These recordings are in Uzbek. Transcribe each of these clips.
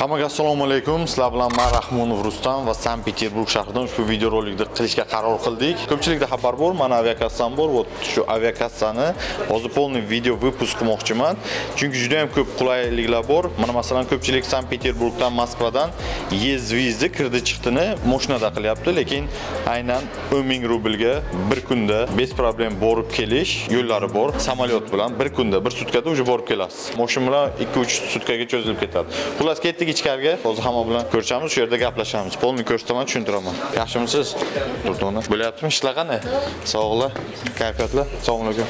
Hammaga assalomu alaykum. Sizlar bilan men Rahmonov Rustam va Sankt-Peterburg shahridan ushbu videorolikni qilishga qaror qildik. Ko'pchilikda xabar bor, mana aviakassam bor. Вот shu aviakassani hozir полный video выпуск qilmoqchiman. Chunki juda ham ko'p qulayliklar bor. Mana masalan ko'pchilik Sankt-Peterburgdan, Moskvadan Yezvizni kirdi chiqdini mashinada qilyapti, lekin aynan 10 ming rublga bir kunda bez problem borib kelish yo'llari bor. Samolyot bilan bir kunda, bir sutkada уже borib kelasiz. Mashin bilan 2-3 sutkaga cho'zilib ketadi. Xullas ketdik ichkariga. Hozir hamma bilan ko'rishamiz, shu yerda gaplashamiz. Polni ko'rsataman, tushuntiraman. Yaxshimisiz? Durdona. Bo'lyaptimi ishlar qanday? Sog'lar, kayfiyatlar. Assalomu alaykum.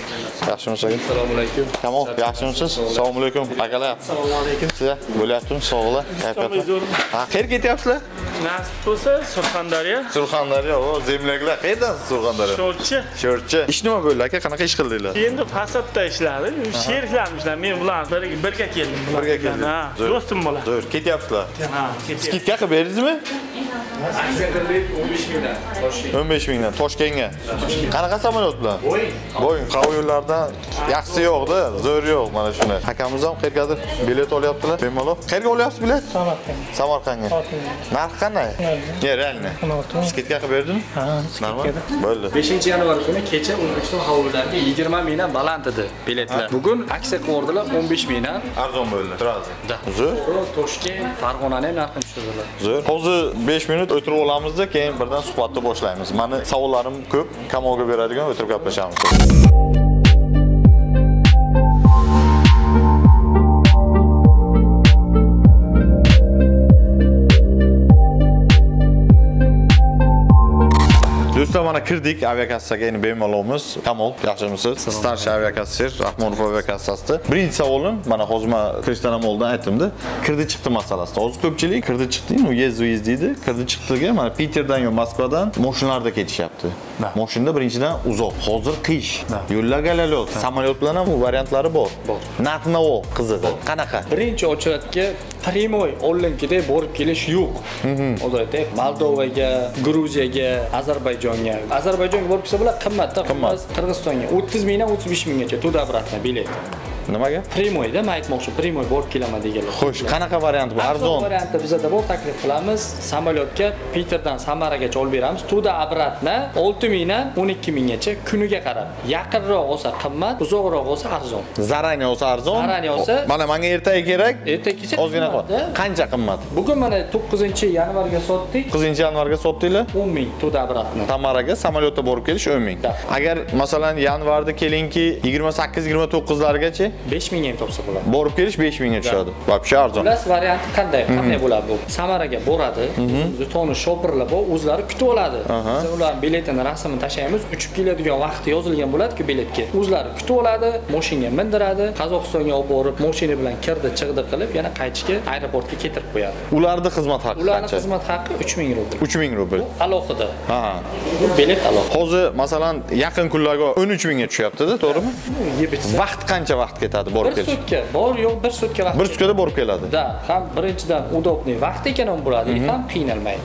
Yaxshimisiz? Assalomu alaykum. Tamom, yaxshimisiz? Assalomu alaykum. Akalar. Assalomu alaykum. Sizlar bo'lyaptimi? Sog'lar, kayfiyatlar. Ha, qayerga ketyapsizlar? Nasib bo'lsa Surxondaryo, Surxondaryo, o, zemlaklar. Qayerdan Surxondaryo? Sho'rchi. Sho'rchi. Ish nima bo'ldi aka? Qanaqa ish qildinglar? Endi fasadda ishladi. Sheriklarmishlar. Men bilan birga keldim. Birga Zo'r. do'stim bo'ladi. Zo'r, ketyapsizlar. Ha. Skidka qilib berdingizmi? Aksiya qildik 15 mingdan. Toshkent. 15 mingdan Toshkentga. Qanaqa samolyot bilan? Boeing. Boeing havo yo'llaridan yaxshisi yo'q-da, zo'r yo'q mana shuni. Akamiz ham qayergadir bilet olyaptilar. Bemalol. Qayerga olyapsiz bilet? Samarqand. Samarqandga. Narx qanday? Ya, realni. 16. Skidka qilib berdingmi? Ha, skidkada. Bo'ldi. 5-yanvar kuni kecha O'zbekiston havo yo'llariga 20 mingdan baland edi biletlar. Bugun aksiya qildilar 15 mingdan. Arzon bo'ldi. Turadi. Zo'r. Toshkent, Farg'onani ham narxini tushirdilar. Zo'r. Hozir 5 minut o'tirib olamizda, keyin birdan suhbatni boshlaymiz. Mani savollarim ko'p. Kamolga beradigan o'tirib gaplashamiz. Do'stlar mana kirdik aviakassaga, endi bemalolmiz. Kamol, yaxshimisiz? Starshi aviakassir, Rahmonov aviakassasida. Birinchi savolim, mana hozir men kirishdan ham oldin aytdim-da, kirdi chiqdi masalasida. Hozir ko'pchilik kirdi chiqdi, u yez yez deydi. Kirdi chiqdiga mana Peterdan yo Moskvadan mashinlarda ketishyapti. Mashinada birinchidan uzoq. Hozir qish. Yo'llar galalyot. Samolyot bilan ham variantlari bor. Bor. Narx-navo qizig'i. Qanaqa? Birinchi ochiladiga primoy onlinkidek borib kelish yo'q. Hozir aytaylik, Moldovaga, Gruziyaga, Ozarbayjonga. Ozarbayjonga borib kelsa bular qimmatda, Qimmat. Qirg'izistonga 30 mingdan 35 minggacha tуда обратно bilet. Nimaga? Primoyda men aytmoqchi, primoy borib kelaman deganlar. Xo'sh, qanaqa variant bu? Arzon. variantda bizada bor taklif qilamiz. Samolyotga Peterdan Samaragacha olib beramiz. Tуда обратно 6 mingdan 12 minggacha kuniga qarab. Yaqinroq olsa qimmat, uzoqroq olsa arzon. Zarani olsa arzon. Zarani olsa- mana menga ertaga kerak. Ertaga kelsa Ozgina qol. Qancha qimmat? Bugun mana 9 yanvarga sotdik. 9 yanvarga sotdinglar. 10 ming tуда обратно. Tamaraga samolyotda borib kelish 10 ming. Agar masalan yanvarda kelinki 28-29largacha 5 ming ham topsa bo'ladi. borib kelish 5 mingga tushadi. Вообще arzon. Plus varianti qanday? Qanday bo'ladi bu? Samaraga boradi. O'zi toni shopirlar bor, o'zlari kutib oladi. Biz ular biletini rasmini tashlaymiz, uchib keladigan vaqti yozilgan bo'ladi-ku biletga. O'zlari kutib oladi, mashinaga mindiradi, Qozog'istonga olib borib, mashina bilan kirdi, chiqdi qilib, yana qaytishga aeroportga ketirib qo'yadi. Ularning xizmat Ularning qancha? xizmat haqqi 3000 rubl. 3 ming rubl. Alohida. Ha. Bu bilet alohida. Hozir masalan yaqin kunlarga 13 mingga tushyapti-da, to'g'rimi? Vaqt qancha vaqt ketadi borib Bir kelish? sutka, bor yo'q, bir sutka vaqt. Bir sutkada borib keladi. Da, ham birinchidan udobniy vaqt ekan bo'ladi, ham qiynalmaydi.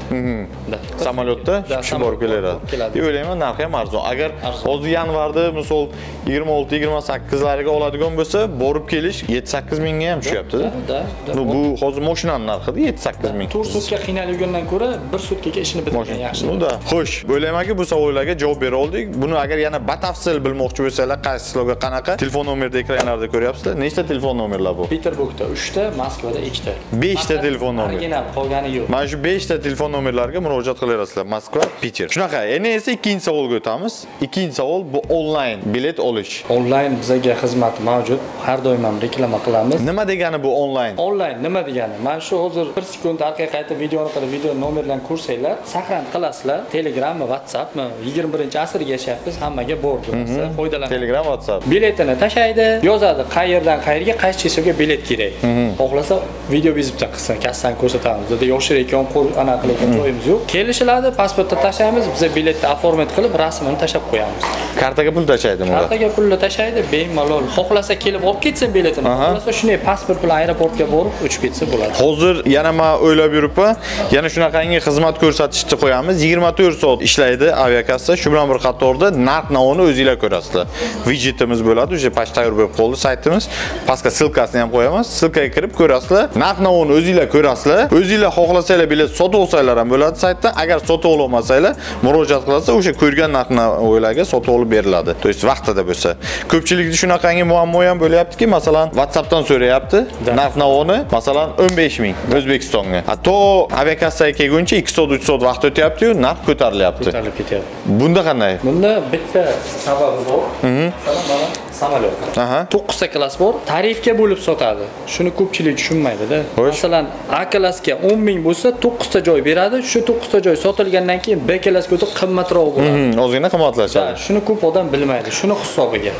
Da. samolyotda Da, chiqib borib kelaradi. keladi. Deb o'ylayman, narxi ham arzon. Agar hozir yanvarda misol 26-28larga oladigan bo'lsa, borib kelish 7-8 mingga ham tushyapti-da. Bu hozir mashinaning narxida 7-8 ming. To'rt sutka qiynalgandan ko'ra bir sutkaga ishini bitirgan yaxshi. Da. Xo'sh, o'ylaymanki bu savollarga javob bera oldik. Buni agar yana batafsil bilmoqchi bo'lsanglar, qaysi sizlarga qanaqa telefon nomerda ekranlarda ko'ryapsizlar. Nechta telefon nomerlar bu? Peterburgda 3 ta, Moskvada 2 ta. 5 ta telefon nomeri. Original qolgani yo'q. Mana shu 5 ta telefon nomerlariga murojaat qilaverasizlar. Moskva, Peter. Shunaqa. Endi esa ikkinchi savolga o'tamiz. Ikkinchi savol bu onlayn bilet olish. Onlayn bizga xizmat mavjud. Har doim ham reklama qilamiz. Nima degani bu onlayn? Onlayn nima degani? Mana shu hozir 1 sekund orqaga qaytib videoni qilib, video nomerlarni ko'rsanglar, saqlanib qilasizlar. Telegrammi, WhatsAppmi, 21-asrga yashayapmiz, hammaga bor narsa. Foydalanib Telegram, WhatsApp. biletini tashlaydi, yozadi qayerdan qayerga qaysi chisoga bilet kerak. Xohlasa video vizitda qilsa, kassani ko'rsatamiz. Bizda yoshirayotgan qo'l ana qilayotgan joyimiz yo'q. Kelishiladi, pasportni tashlaymiz, biz biletni oformat qilib, rasmini tashlab qo'yamiz. Kartaga pul tashlaydi bunda. Kartaga pulni tashlaydi, bemalol. Xohlasa kelib olib ketsin biletini. Xohlasa shunday pasport bilan aeroportga borib uchib ketsa bo'ladi. Hozir yana men o'ylab yuribman, yana shunaqangi xizmat ko'rsatishni qo'yamiz. 24 soat ishlaydi aviakassa. Shu bilan bir qatorda narx-navoni o'zingizlar ko'rasizlar. Widgetimiz bo'ladi, o'sha почтовый bo'lib qoldi. Saytimiz. Pastga ссылкасini ham qo'yamiz. Ссылкаga kirib ko'rasizlar. Narx-navoni o'zingizlar ko'rasizlar. O'zingizlar xohlasanglar bilet sotib olsanglar ham bo'ladi saytda. Agar sotib olmasanglar, murojaat qilasiz, o'sha ko'rgan narx-navolarga sotib olib beriladi. То есть vaqtida bo'lsa. Ko'pchilikda shunaqangi muammo ham bo'lyaptiki, masalan, WhatsAppdan so'rayapti. Narx-navoni, masalan, 15 ming O'zbekistonga. A to aviakassaga kelguncha 2 soat, 3 soat vaqt o'tyapti-yu, narx ko'tarilyapti. ko'tarilib ketyapti Bunda qanday? bunda bitta sababi bor masalan mana samolyot Aha. To'qqizta klass bor tarifga bo'lib sotadi. Shuni ko'pchilik tushunmaydida. Masalan a klassga o'n ming bo'lsa to'qqizta joy beradi. Shu to'qqizta joy sotilgandan keyin b klassga o'tib qimmatroq bo'ladi. Hmm, ozgina qimmatlashadi. Ha, shuni ko'p odam bilmaydi. Shuni hisobiga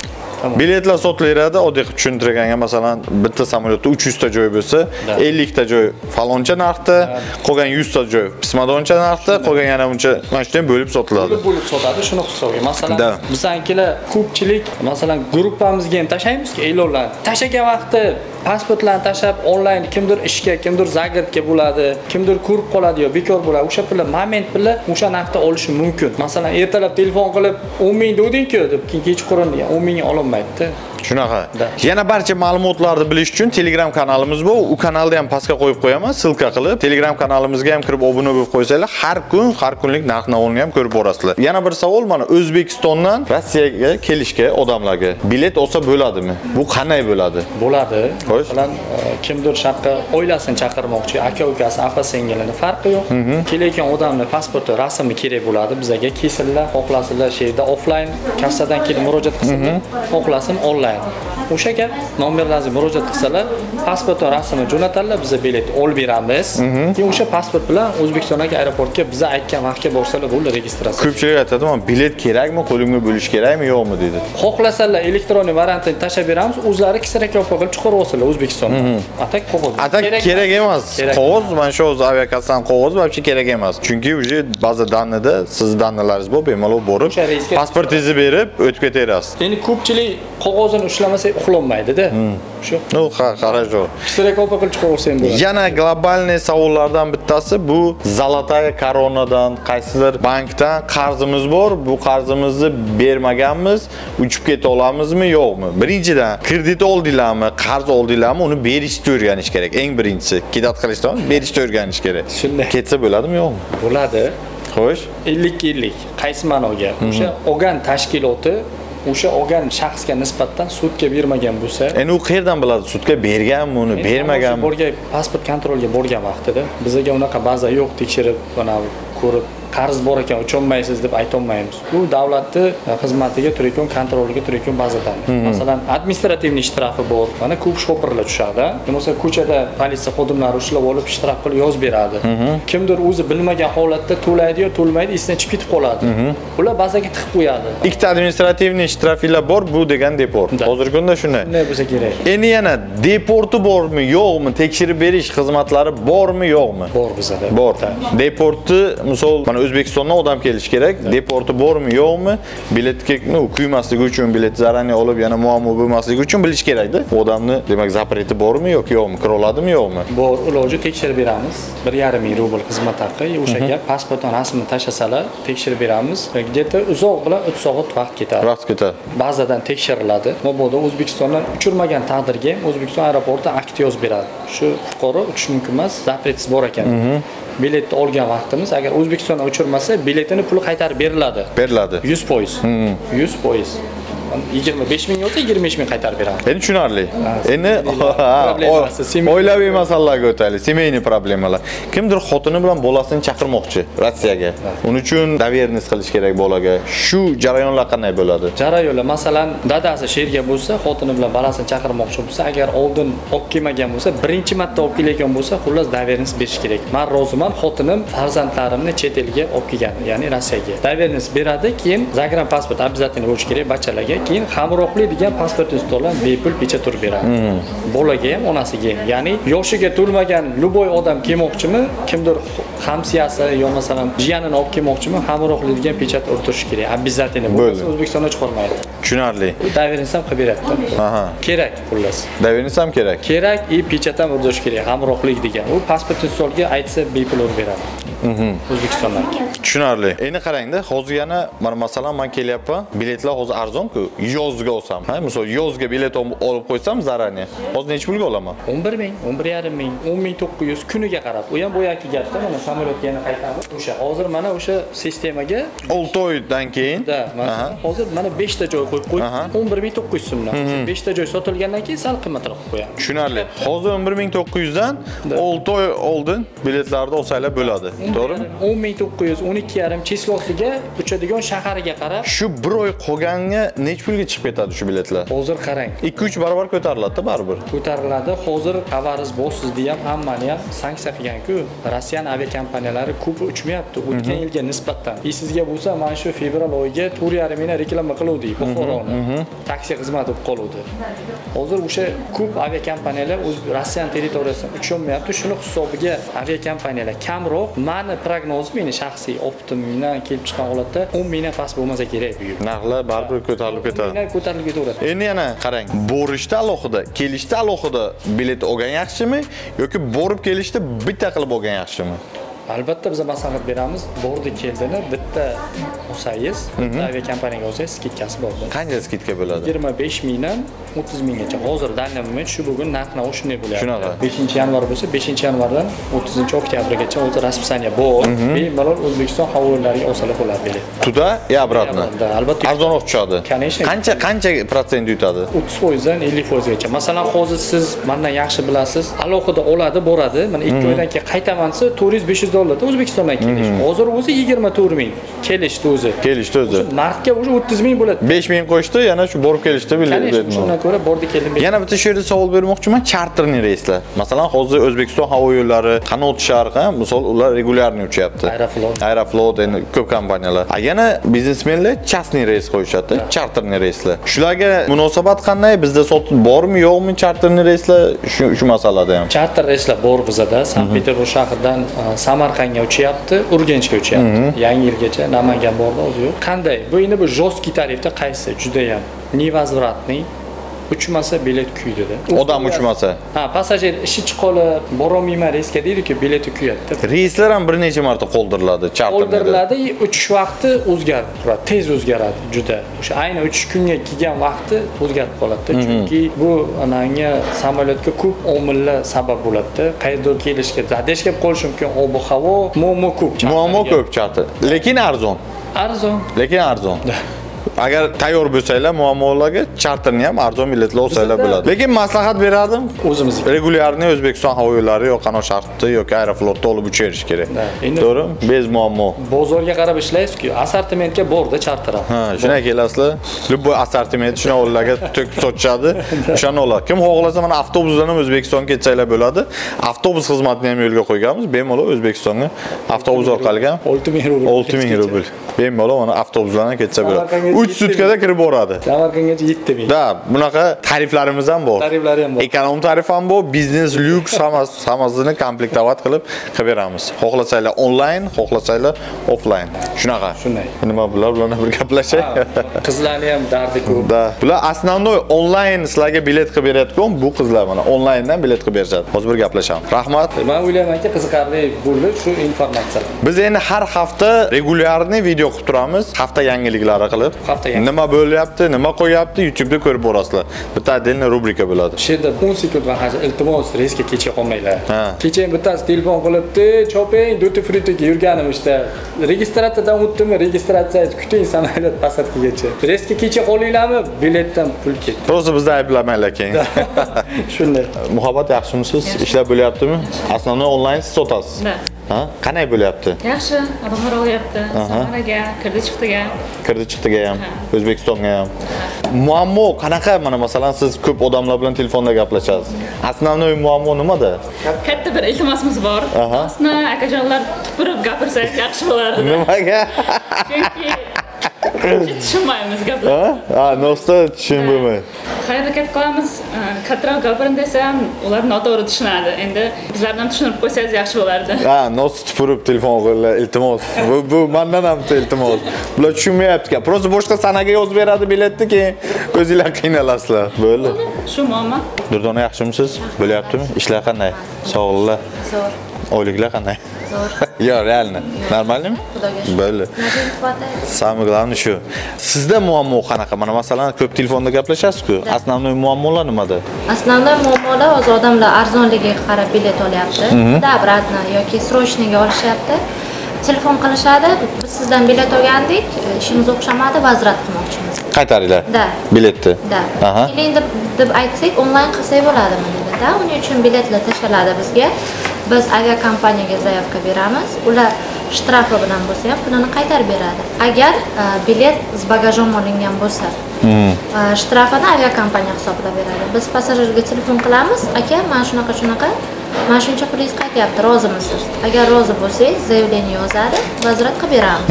Biletlar sotilaveradi, oddiy qilib tushuntirganga masalan bitta samolyotda 300 ta joy bo'lsa, Da. 50 ta joy faloncha narxda, qolgan 100 ta joy pismadoncha narxda, qolgan yana buncha mana shunday bo'lib sotiladi. bo'lib sotadi shuni hisobiga masalan Da. bizankilar ko'pchilik masalan gruppamizga ham tashlaymizku e'lonlarni tashlagan vaqti pasportlarni tashlab onlayn kimdir ishga kimdir zagartga bo'ladi kimdir ko'rib qoladi yo bekor bo'ladi. O'sha pullar moment bilan o'sha narxda olishi mumkin. Masalan ertalab telefon qilib 10 ming degding-ku deb keyin kechqurun 10 mingga Elbette Shunaqa. Yana barcha ma'lumotlarni bilish uchun Telegram kanalimiz bor. U kanalda ham pastga qo'yib qo'yaman, ссылка qilib. Telegram kanalimizga ham kirib obuna bo'lib qo'ysanglar, har kun, har kunlik narx-navoni ham ko'rib borasizlar. Yana bir savol mana O'zbekistondan Rossiyaga kelishga odamlarga bilet olsa bo'ladimi? Bu qanday bo'ladi? bo'ladi masalan e, kimdir shunaqa oilasini chaqirmoqchi aka ukasi opa singilini farqi yo'q kelayotgan odamni pasporti rasmi kerak bo'ladi bizga kelsinlar xohlasizlar shu yerda offlayn kassadan kelib murojaat qilsinlar xohlasin onlayn o'sha gap nomerlaringizga murojaat qilsalar pasport va rasmini jo'natadilar biza bilet olib beramiz keyin o'sha pasport bilan o'zbekistondagi aeroportga biza aytgan vaqtga borsalar bo'ldi registratsiya Ko'pchilik aytadi, "Men bilet kerakmi, qo'limga bo'lish kerakmi, yo'qmi?" deydi. xohlasalar elektron variantini tashlab beramiz o'zlari kisrak yopiq qilib chiqarib olsinlar o'zbekistondan atak qog'oz Atak kerak emas. Qog'oz, mana shu o'zi aviakassadan qog'oz вообще kerak emas. Chunki уже baza danida siz danlaringiz bor, bemalol borib, pasportingizni berib o'tib ketaverasiz. endi ko'pchilik qog'ozini ushlamasa uxlolmaydida shu Ну, ha- хорошо. yopiq qilib ham bo'ladi Yana globalniy savollardan bittasi bu Zolotaya koronadan qaysidir bankdan qarzimiz bor. Bu qarzimizni bermaganmiz, uchib keta olamizmi, yo'qmi? Birinchidan, kredit oldinglarmi, qarz oldinglarmi, uni berishni o'rganish kerak. Eng birinchisi, kidat qilishdan berishni o'rganish kerak. Shunday. Ketsa bo'ladimi, yo'qmi? bo'ladi Xo'sh. 50 ellik qaysi ma'noga o'sha olgan tashkiloti o'sha olgan shaxsga nisbatan sudga bermagan bo'lsa Endi u qayerdan biladi? Sudga berganmi uni, bermaganmi? borgan pasport kontrolga borgan vaqtida bizga unaqa baza yo'q tekshirib mana ko'rib qarz bor ekan ucholmaysiz deb aytolmaymiz bu davlatni e, xizmatiga turayotgan kontroliga turayotgan bazadan masalan administrativniy shtrafi bor mana ko'p shopirlar tushadi bo'lmasa ko'chada politsiya xodimlari ushlab olib shtraf qilib yozib beradi kimdir o'zi bilmagan holatda to'laydi yo to'lmaydi esidan chiqib ketib qoladi ular bazaga tiqib qo'yadi Ikkita administrativniy shtraflar bor, bu degan deport. Hozirgi kunda shunday. shunday bo'lsa kerak Endi yana deporti bormi, yo'qmi? Tekshirib berish xizmatlari bormi, yo'qmi? bor bizada Bor. Da. Deporti, misol, mana O'zbekistondan odam kelish kerak. Deporti bormi, yo'qmi? Biletga, ну, kuymasligi uchun, bilet zaranniy olib, yana muammo bo'lmasligi uchun bilish kerak-da. Odamni, demak, zapreti bormi yoki yo'qmi? Kira oladimi, yo'qmi? bor iloji tekshirib beramiz bir yarim ming rubl xizmat haqi o'sha gap pasportni rasmini tashlasalar tekshirib beramiz где то uzoq bilan uch soat vaqt ketadi Vaqt ketadi. bazadan tekshiriladi mabodo o'zbekistondan uchirmagan taqdirga ham o'zbekiston aeroporti akt yozib beradi shu fuqaro uchish mumkin emas zapretsiz bor ekan biletni olgan vaqtimiz agar o'zbekistondan uchirmasa biletini puli qaytarib beriladi. Beriladi. yuz foiz yuz foiz yigirma besh ming bo'lsa yigirma besh ming qaytarib beradi Endi tushunarli. Endi oilaviy masalalarga o'taylik. Semeyniy problemalar. Kimdir xotini bilan bolasini chaqirmoqchi Rossiyaga. Uning uchun доверенность qilish kerak bolaga. Shu jarayonlar qanday bo'ladi? jarayonlar masalan dadasi sherga bo'lsa xotini bilan bolasini chaqirmoqchi bo'lsa agar oldin olib kelmagan bo'lsa birinchi marta olib kelayotgan bo'lsa xullas доверенность berish kerak man roziman xotinim farzandlarimni chet elga olib kelgan ya'ni rossiyaga доверенность beradi keyin загран pasport обязательно bo'lishi kerak bachalarga keyin hamrohlik degan pasportni ustidan bepul pechat urib beradi. Bolaga ham onasiga ham. Ya'ni yoshiga to'lmagan любой odam kelmoqchimi kimdir hamsiyasi yo masalan jiyanini olib kelmoqchimi hamrohlik degan pechat urtirishi kerak. Обязательно bo'lmasa o'zbekistonda chiqarmaydi Tushunarli. доверенность ham qilib beradi Aha. kerak xullas. Доверенность ham kerak. kerak и pechat ham urdirish kerak hamrohlik degan. U pasport stolga aytsa bepul urib beradi O'zbekistondan. Tushunarli. Endi qarangda, hozir yana mana masalan men kelyapman, biletlar hozir arzon-ku, yozga olsam. Ha, misol yozga bilet ol- olib qo'ysam zararni. Hozir necha pulga olaman? 11 ming, 11 yarim ming, 10 ming 900 kuniga qarab. U ham boyagi gapda mana samolyotga yana qaytamiz. O'sha hozir mana o'sha sistemaga 6 oydan keyin. masalan hozir mana 5 ta joy qo'yib qo'yib Aha. 11 ming 900 so'mdan. 5 ta joy sotilgandan keyin sal qimmatroq qo'yamiz. Tushunarli. Hozir 11900 dan 6 oy oldin biletlarni olsanglar bo'ladi. To'g'rimi? 10 ming 900, 12 yarim chislosiga uchadigan shahariga qarab Shu bir oy qolganga necha pulga chiqib ketadi shu biletlar? hozir qarang. 2-3 barobar ko'tariladi baribir. ko'tariladi. Hozir avariz bo'lsiz ham hammani ham sanksiya qilganku. Rossiyan aviakompaniyalari ko'p uchmayapti. O'tgan yilga nisbatan. Esingizga bo'lsa mana shu fevral oyiga to'rt yarim mingdan reklama qiluvdik buxoroni taksi xizmati bo'lib qoluvdi. Hozir o'sha ko'p aviakompaniyalar o'z rossiyan territoriyasidan ucholmayapti shuni hisobiga aviakompaniyalar kamroq mani prognozim meni shaxsiy optimimdan kelib chiqqan holatda 10 mingdan past bo'lmasa kerak bu yil Narxlar baribir ko'tarilib ketadi. mingdan ko'tarilib ketaveradi Endi yana qarang, borishda alohida, kelishda alohida bilet olgan yaxshimi yoki borib kelishda bitta qilib olgan yaxshimi? Albatta biz maslahat beramiz bordi keldini bitta olsangiz bitta aviakompaniyaga olsangiz skidkasi bor. Qancha skidka bo'ladi? 25 mingdan 30 minggacha hozir данный moment shu bugun narx navo shunday bo'lyapti Shunaqa. 5 yanvar bo'lsa 5 yanvardan 30 oktyabrgacha o'zi расписание bor bemalol o'zbekiston havo yo'llariga olsalar bo'ladi bilet Tуда и обратно. Да, albatta. Arzonroq tushadi. Конечно. Qancha qancha protsent yutadi? 30 foizdan 50 foizgacha masalan hozir siz mandan yaxshi bilasiz alohida oladi boradi mana 2 oydan keyin qaytaman desa 400 500 dollarda o'zbekistondan kelish hozir o'zi 24 ming kelishdi o'zi Kelishdi o'zi. narxga уже 30 ming bo'ladi 5000 qo'shdi, yana shu borib kelishda bilet. Конечно, shundan ko'ra bordi keldim Yana bitta shu yerda savol bermoqchiman, charterni reyslar. Masalan, hozir O'zbekiston havo yo'llari, qanot sharq, ha, misol ular regularniy uchyapti. Aeroflot. Aeroflot endi ko'p kompaniyalar. A yana biznesmenlar частный reys qo'yishadi, charterni reyslar. Shularga munosabat qanday? Bizda sotib bormi, yo'qmi charterni reyslar? Shu shu masalada ham. charter reyslar bor bizada sankt peterburg shahridan e, samarqandga uchyapti urganchga uchyapti. Yangi yilgacha namangan bordi hozir yo'q qanday? Bu endi bu жесткий tarifda qaysi? Judayam невозвратный uchmasa bilet kuydida Odam uchmasa. ha passajir ishi chiqolib borolmayman reysga deydiku bileti kuyadida Reyslar ham bir necha marta qoldiriladi qoldiriladi uchish vaqti o'zgarib turadi tez o'zgaradi juda. O'sha ayni uchish kunga kelgan vaqti o'zgarib qoladida. Chunki bu ananga samolyotga ko'p omillar sabab bo'ladida. Qayerdir kelishga zadeshga kelib qolishi mumkin ob havo muammo ko'p Muammo ko'p charter. Lekin arzon. arzon. Lekin arzon. Agar tayyor bo'lsanglar muammolarga charterni ham arzon biletlar olsanglar bo'ladi. Lekin maslahat berardim. o'zimizniki regulярniy O'zbekiston havo yo'llari yo qanot sharqda yoki aeroflotda olib uchirish kerak. Endi- To'g'ri? Bez muammo. bozorga qarab ishlaysiz-ku assortimentga borda charter ham Ha, shunday kelasizlar. Любой assortiment shuna o'rlarga to'kib sochishadi. O'shani oladi. Kim xohlasa mana avtobus bilan ham O'zbekistonga ketsanglar bo'ladi. Avtobus xizmatini ham yo'lga qo'yganmiz. Bemalol O'zbekistonga avtobus orqali ham 6000 rubl 6000 rubl. Bemalol mana avtobus bilan ham ketsa bo'ladi. 3 sutkada kirib boradi. samarqandgacha 7000 Da, bunaqa tariflarimiz ham bor. Tariflari ham bor. Ekonom tarif ham bor, biznes, lyuks hammasi hammasini komplektovat qilib qilib beramiz. Xohlasanglar onlayn, xohlasanglar offlayn. Shunaqa. Shunday. Nima bular bilan bir gaplashay? qizlarni ham dardi ko'p Da. Bular основной onlayn sizlarga bilet qilib berayotgan bu qizlar mana onlayndan bilet qilib berishadi. Hozir bir gaplashamiz. Rahmat. man o'ylaymanki qiziqarli bo'ldi shu informatsiyalar Biz endi har hafta regularniy video qilib turamiz, hafta yangiliklari qilib. Hafta yangi- Nima bo'lyapti, nima qo'yapti, YouTube'da ko'rib borasizlar. Bitta отдельный rubrika bo'ladi. shu yerda 10 sekund vaqt iltimos reysga kecha qolmanglar Ha. kecha bittasi telefon qilibdi choping duty free yurganim ishda registratsiyadan o'tdimmi registratsiya kuting samolyot посадкagacha reysga kecha qolinglarmi biletdan pul ketdi Просто bizni ayblamanglar keyin. shunday Muhabbat yaxshimisiz? Ishlar bo'lyaptimi? Основной onlayn siz sotasiz. Da. Ha? Qanday bo'lyapti? Yaxshi, odamlar olyapti. Samaraga, kirdi chiqdiga. Kirdi chiqdiga ham, O'zbekistonga ham. Muammo qanaqa? Mana masalan siz ko'p odamlar bilan telefonda gaplashasiz. Основной muammo nimada? Katta bir iltimosimiz bor. Osna akajonlar tupurib gapirsak yaxshi bo'lardi. Nimaga? Chunki tushunmaymiz gaplarni. Ha? Ha, nosta tushunmayman. Harakat qilamiz, e, kattaroq gapiring desam, ular noto'g'ri tushunadi. Endi bizlarni ham tushunib qo'ysangiz yaxshi bo'lardi. Ha, nos tupurib telefon qilinglar, iltimos. Bu bu mendan ham iltimos. Bular tushunmayapti. Просто boshqa sanaga yozib beradi biletni keyin o'zinglar qiynalasizlar. Bo'ldi. Shu muammo. Durdona yaxshimisiz? Bo'lyaptimi? Ishlar qanday? Sog'liqlar. Zo'r. Oyliklar qanday Zo'r. yo realni normalnimi bo'ldi жизнь хватает. самый главный shu sizda muammo qanaqa mana masalan ko'p telefonda gaplashasiz-ku основной muammolar nimada Основной muammolar hozir odamlar arzonligiga qarab bilet olyapti. Da обратно yoki срочныйga olishyapti. Telefon qilishadi, biz sizdan bilet olgandik, ishimiz o'xshamadi, vazrat qilmoqchimiz. qaytaringlar Da. biletni aha Keling deb aytsak, onlayn qilsak bo'ladimi dedi. Da, uning uchun biletlar tashlanadi bizga. Biz aviakompaniyaga zaявка beramiz. Ular shtrafi bilan bo'lsa ham pulini qaytarib beradi. Agar e, bilet с багажом olingan bo'lsa, e, shtrafini aviakompaniya hisoblab beradi. Biz passajirga telefon qilamiz, aka, mana shunaqa shunaqa mana shuncha pulingiz qaytyapti, rozimisiz? Agar rozi bo'lsangiz, заявление yozadi, vazrat qilib beramiz.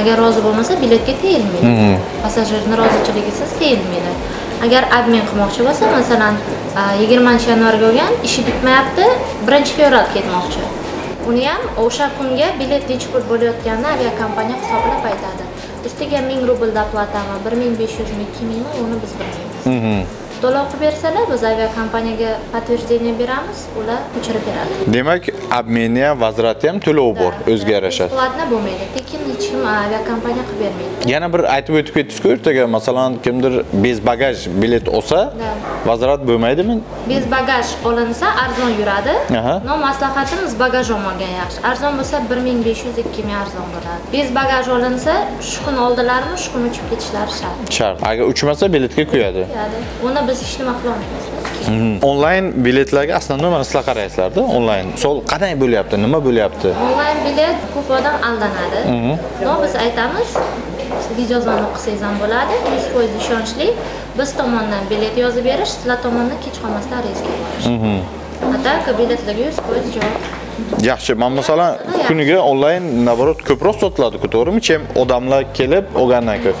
Agar rozi bo'lmasa, biletga tegilmaydi. Passajirni rozichiligisiz tegilmaydi. Agar обмен qilmoqchi bo'lsa, masalan, 20 yanvarga olgan, ishi bitmayapti, 1 fevral ketmoqchi. Uni ham o'sha kunga bilet necha pul bo'layotganini aviakompaniya hisoblab aytadi. Ustiga 1000 rubl doplatami, 1500 mi, 2000 mi, uni biz bilmaymiz. To'lov qilib bersalar, biz aviakompaniyaga подтверждение beramiz, ular ko'chirib beradi. demak обменni ham возвратni ham to'lovi bor o'ziga yarasha Besplatно bo'lmaydi, tekin hech kim aviakompaniya qilib bermaydi. yana bir aytib o'tib ketdingiz-ku ertaga masalan kimdir bez bagaj bilet olsa возврат bo'lmaydimi Bez bagaj olinsa arzon yuradi. No maslahatimiz bagajom olgan yaxshi. Arzon bo'lsa 1500-2000 arzon bo'ladi. Bez bagaj olinsa, shu kun oldilarmi, shu kun uchib ketishlari shart. shart agar uchmasa biletga Ya'ni uni biz hech nima qila olmaymiz. Onlayn biletlarga основной mana sizlar qaraysizlarda onlayn sol qanday bo'lyapti nima bo'lyapti Onlayn bilet ko'p odam aldanadi. No biz aytamiz, video zvonok qilsangiz ham bo'ladi, 100% ishonchli. Biz tomondan bilet yozib berish, sizlar tomonidan kech qolmasdan reysga borish. Ataka biletlarga 100% javob. Yaxshi man masalan kuniga onlayn наоборот ko'proq sotiladi-ku to'g'rimi chem odamlar kelib olgandan ko'ra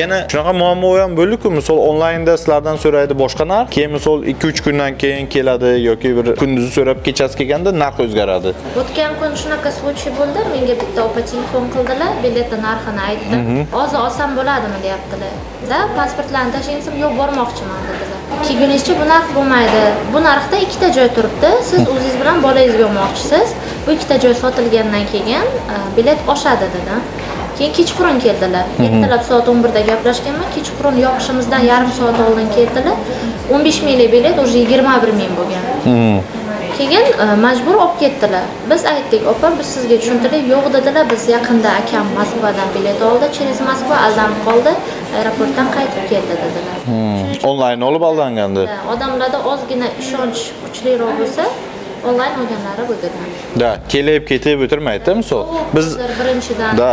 yana shunaqa muammo ham bo'ldi-ku misol onlaynda sizlardan so'raydi boshqa narx keyin misol 2-3 kundan keyin keladi yoki bir kunduzi so'rab kechasi kelganda narx o'zgaradi O'tgan kun shunaqa случай bo'ldi. Menga bitta opa telefon qildilar, biletni narxini aytdim. Hozir olsam bo'ladimi deyaptilar. Da pasportlarni tashlaysiz, yo'q bormoqchiman dedilar. Kelgunizcha bu narx bo'lmaydi. Bu narxda ikkita joy turibdi. Siz o'zingiz bilan bolangizga olmoqchisiz. Bu ikkita joy sotilgandan keyin e, bilet oshadi dedim. Keyin kechqurun keldilar. Ertalab soat 11 da gaplashganman. Kechqurun yopishimizdan yarim soat oldin keldilar. 15 minglik bilet уже 21 ming bo'lgan. Keyin e, majbur olib ketdilar. Biz aytdik, opa, biz sizga tushuntirdik, yo'q dedilar. Biz yaqinda akam Moskvadan bilet oldi, через Moskva aldanib qoldi, aeroportdan qaytib keldi dedilar. onlayn olib aldangandi Da, Odamlarda ozgina ishonch kuchliroq bo'lsa, onlayn olganlari bo'lgan. da kelib ketib o'tirmaydi misol biz birinchidan da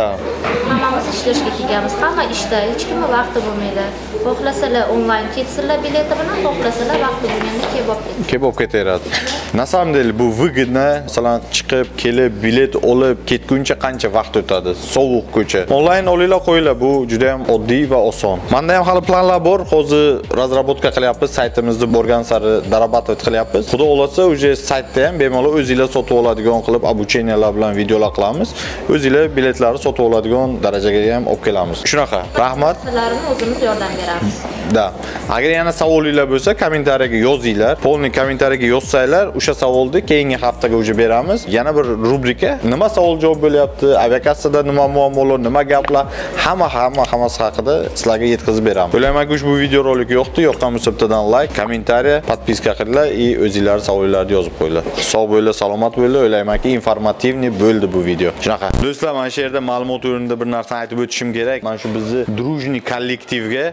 hammamiz ishlashga kelganmiz. Hamma ishda, hech kimni vaqti bo'lmaydi. Xohlasalar onlayn ketsinlar bileti bilan, xohlasalar vaqti bo'lganda kelib olib ketsin. kelib olib ketaveradi на самом деле bu выгодно masalan chiqib kelib bilet olib ketguncha qancha vaqt o'tadi sovuq ko'cha onlayn olinglar qo'yinglar bu juda ham oddiy va oson manda ham hali planlar bor hozir razработка qilyapmiz saytimizni borgan sari дорабатывать qilyapmiz xudo xohlasa уже saytda ham bemalol o'zinglar sotib oladigan qilib обучениялар bilan videolar qilamiz o'zinglar biletlarni sotib oladigan darajaga ham olib kelamiz shunaqa rahmat Narsalarni o'zimiz yordam beramiz. Da. Agar yana savolinglar bo'lsa, kommentariyaga yozinglar. Polniy kommentariyaga yozsanglar, o'sha savolni keyingi haftaga уже beramiz. Yana bir rubrika, nima savol javob bo'lyapti, aviakassada nima muammolar, nima gaplar, hamma hamma hammasi haqida sizlarga yetkazib beramiz. O'ylaymanki, ushbu videorolik yoqdi, yoqqan bo'lsa bittadan like, kommentariya, подписка qilinglar va o'zinglarni savollaringizni yozib qo'yinglar. Sog' bo'linglar, salomat bo'linglar. O'ylaymanki, informativniy bo'ldi bu video. Shunaqa. Do'stlar, mana shu yerda ma'lumot o'rnida bir narsani aytib o'tishim kerak. Mana shu bizni дружный kollektivga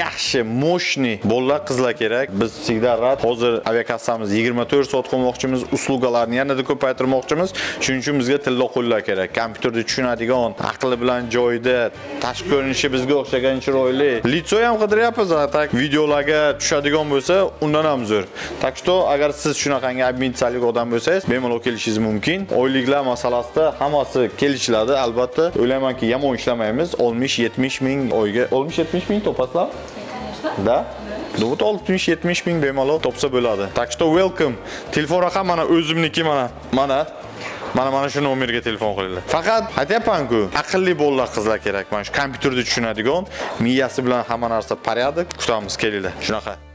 yaxshi, moshniy bolalar, qizlar kerak. Biz всегда rad. Hozir aviakassamiz 24 soat qilmoqchimiz, uslugalarni yanada ko'paytirmoqchimiz. Shuning uchun bizga tilla qo'llar kerak. Kompyuterni tushunadigan, aqli bilan joyida, tashqi ko'rinishi bizga o'xshagan chiroyli. Litso ham qidiryapmiz, tak videolarga tushadigan bo'lsa, undan ham zo'r. Tak что, agar siz shunaqangi ambitsiyalik odam bo'lsangiz, bemalol kelishingiz mumkin. Oyliklar masalasida hammasi kelishiladi, albatta. O'ylaymanki, yomon ishlamaymiz. 60-70 ming oyga, 60-70 ming topasizlar? Da? Вот 60-70 ming bemalol topsa bo'ladi. Так что welcome. Telefon raqam mana o'zimniki mana. Mana Mana mana shu nomerga telefon qilinglar. Faqat aytyapman-ku, aqlli bolalar qizlar kerak. Mana shu kompyuterni tushunadigan, miyasi bilan hamma narsa порядок. Kutamiz kelinglar. Shunaqa.